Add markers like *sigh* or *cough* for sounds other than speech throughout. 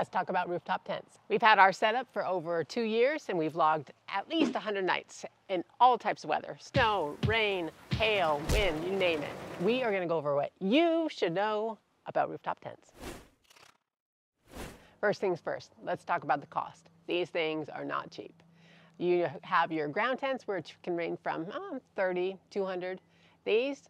Let's talk about rooftop tents. We've had our setup for over two years and we've logged at least 100 nights in all types of weather. Snow, rain, hail, wind, you name it. We are gonna go over what you should know about rooftop tents. First things first, let's talk about the cost. These things are not cheap. You have your ground tents, which can range from oh, 30, 200. These,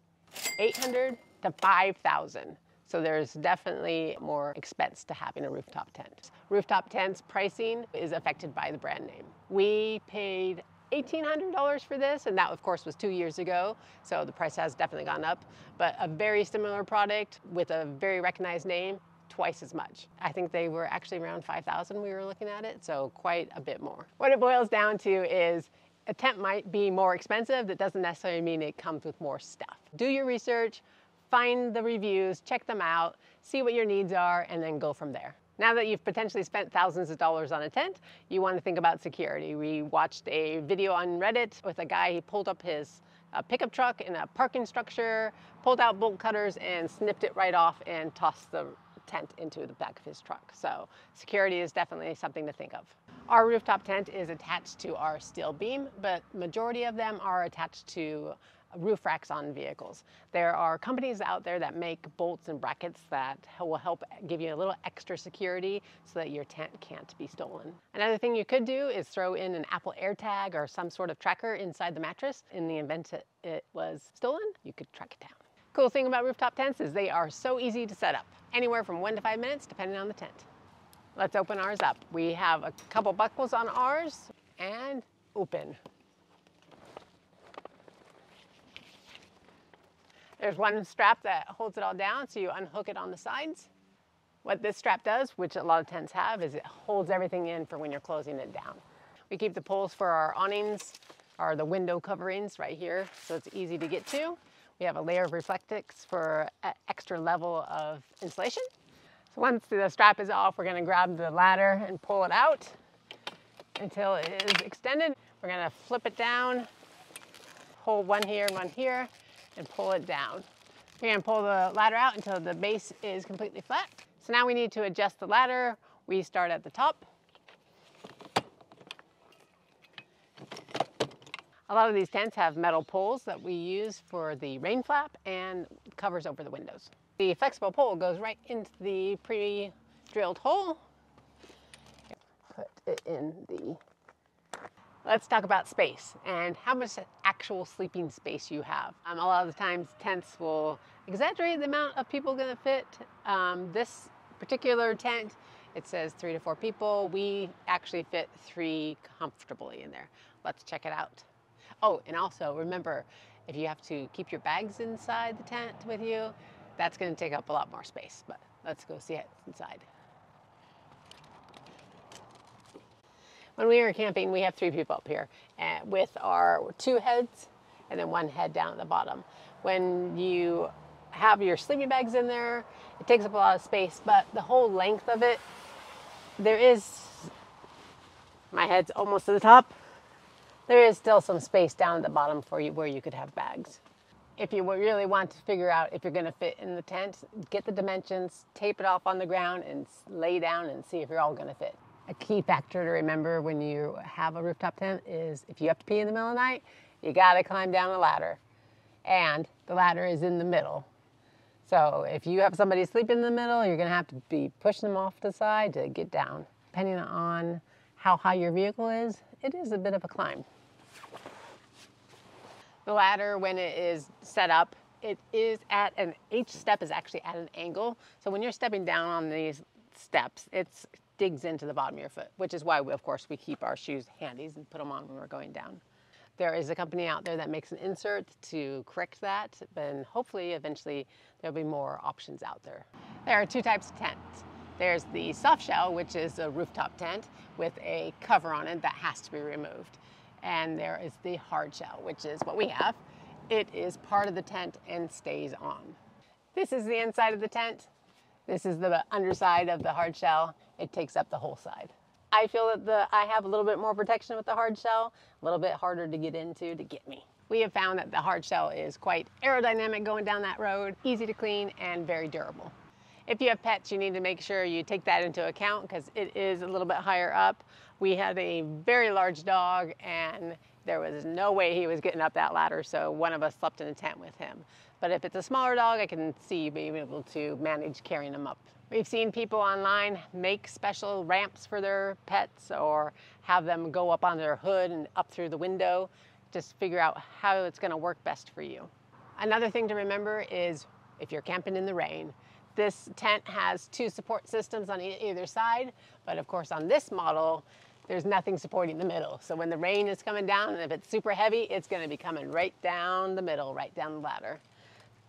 800 to 5,000. So there's definitely more expense to having a rooftop tent. Rooftop tents pricing is affected by the brand name. We paid $1,800 for this, and that of course was two years ago, so the price has definitely gone up. But a very similar product with a very recognized name, twice as much. I think they were actually around 5,000 we were looking at it, so quite a bit more. What it boils down to is a tent might be more expensive, that doesn't necessarily mean it comes with more stuff. Do your research, find the reviews, check them out, see what your needs are, and then go from there. Now that you've potentially spent thousands of dollars on a tent, you want to think about security. We watched a video on Reddit with a guy, he pulled up his uh, pickup truck in a parking structure, pulled out bolt cutters and snipped it right off and tossed the tent into the back of his truck. So security is definitely something to think of. Our rooftop tent is attached to our steel beam, but majority of them are attached to roof racks on vehicles. There are companies out there that make bolts and brackets that will help give you a little extra security so that your tent can't be stolen. Another thing you could do is throw in an Apple AirTag or some sort of tracker inside the mattress. In the event it was stolen, you could track it down. Cool thing about rooftop tents is they are so easy to set up, anywhere from one to five minutes depending on the tent. Let's open ours up. We have a couple buckles on ours and open. There's one strap that holds it all down, so you unhook it on the sides. What this strap does, which a lot of tents have, is it holds everything in for when you're closing it down. We keep the poles for our awnings, or the window coverings right here, so it's easy to get to. We have a layer of Reflectix for extra level of insulation. So once the strap is off, we're gonna grab the ladder and pull it out until it is extended. We're gonna flip it down, hold one here and one here, and pull it down. We're gonna pull the ladder out until the base is completely flat. So now we need to adjust the ladder. We start at the top. A lot of these tents have metal poles that we use for the rain flap and covers over the windows. The flexible pole goes right into the pre-drilled hole. Put it in the Let's talk about space and how much actual sleeping space you have. Um, a lot of the times tents will exaggerate the amount of people gonna fit. Um, this particular tent, it says three to four people. We actually fit three comfortably in there. Let's check it out. Oh, and also remember, if you have to keep your bags inside the tent with you, that's gonna take up a lot more space, but let's go see it inside. When we are camping, we have three people up here uh, with our two heads and then one head down at the bottom. When you have your sleeping bags in there, it takes up a lot of space, but the whole length of it, there is, my head's almost to the top, there is still some space down at the bottom for you where you could have bags. If you really want to figure out if you're gonna fit in the tent, get the dimensions, tape it off on the ground and lay down and see if you're all gonna fit. A key factor to remember when you have a rooftop tent is if you have to pee in the middle of the night, you gotta climb down a ladder. And the ladder is in the middle. So if you have somebody sleeping in the middle, you're gonna have to be pushing them off to the side to get down. Depending on how high your vehicle is, it is a bit of a climb. The ladder, when it is set up, it is at an, each step is actually at an angle. So when you're stepping down on these steps, it's digs into the bottom of your foot, which is why, we, of course, we keep our shoes handies and put them on when we're going down. There is a company out there that makes an insert to correct that, and hopefully, eventually, there'll be more options out there. There are two types of tents. There's the soft shell, which is a rooftop tent with a cover on it that has to be removed. And there is the hard shell, which is what we have. It is part of the tent and stays on. This is the inside of the tent. This is the underside of the hard shell. It takes up the whole side. I feel that the, I have a little bit more protection with the hard shell, a little bit harder to get into to get me. We have found that the hard shell is quite aerodynamic going down that road, easy to clean, and very durable. If you have pets, you need to make sure you take that into account because it is a little bit higher up. We had a very large dog and there was no way he was getting up that ladder, so one of us slept in a tent with him. But if it's a smaller dog, I can see being able to manage carrying him up. We've seen people online make special ramps for their pets or have them go up on their hood and up through the window. Just figure out how it's gonna work best for you. Another thing to remember is if you're camping in the rain, this tent has two support systems on either side, but of course on this model, there's nothing supporting the middle. So when the rain is coming down, and if it's super heavy, it's gonna be coming right down the middle, right down the ladder.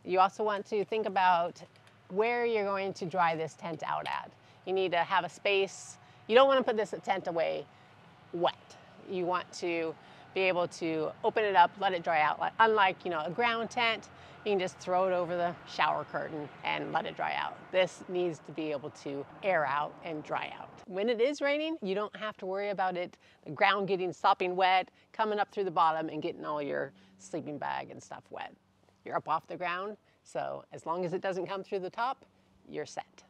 You also want to think about where you're going to dry this tent out at. You need to have a space. You don't want to put this tent away wet. You want to be able to open it up, let it dry out. Unlike, you know, a ground tent, you can just throw it over the shower curtain and let it dry out. This needs to be able to air out and dry out. When it is raining, you don't have to worry about it, the ground getting sopping wet, coming up through the bottom and getting all your sleeping bag and stuff wet. You're up off the ground, so as long as it doesn't come through the top, you're set.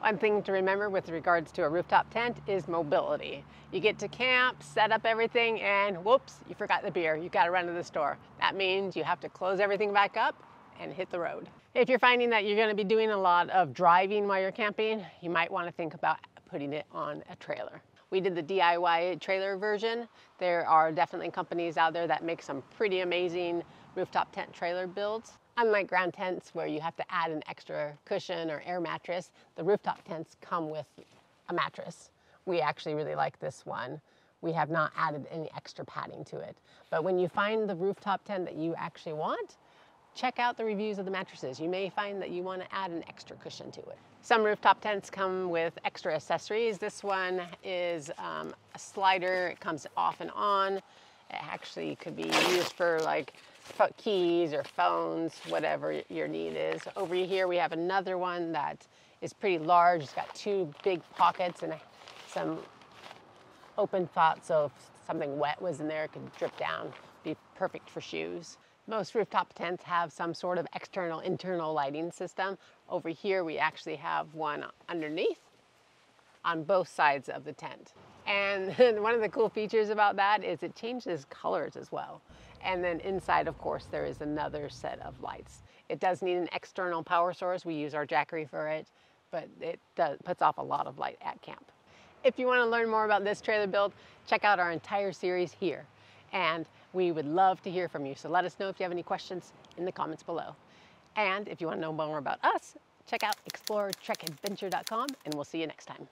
One thing to remember with regards to a rooftop tent is mobility. You get to camp, set up everything, and whoops, you forgot the beer. You've gotta run to the store. That means you have to close everything back up and hit the road. If you're finding that you're gonna be doing a lot of driving while you're camping, you might wanna think about putting it on a trailer. We did the DIY trailer version. There are definitely companies out there that make some pretty amazing rooftop tent trailer builds. Unlike ground tents where you have to add an extra cushion or air mattress, the rooftop tents come with a mattress. We actually really like this one. We have not added any extra padding to it. But when you find the rooftop tent that you actually want, check out the reviews of the mattresses. You may find that you want to add an extra cushion to it. Some rooftop tents come with extra accessories. This one is um, a slider. It comes off and on. It actually could be used for like keys or phones, whatever your need is. Over here we have another one that is pretty large. It's got two big pockets and some open spots, so if something wet was in there, it could drip down. Be perfect for shoes. Most rooftop tents have some sort of external internal lighting system. Over here we actually have one underneath on both sides of the tent. And *laughs* one of the cool features about that is it changes colors as well. And then inside, of course, there is another set of lights. It does need an external power source. We use our Jackery for it, but it does, puts off a lot of light at camp. If you want to learn more about this trailer build, check out our entire series here. And we would love to hear from you. So let us know if you have any questions in the comments below. And if you want to know more about us, check out exploretrekadventure.com and we'll see you next time.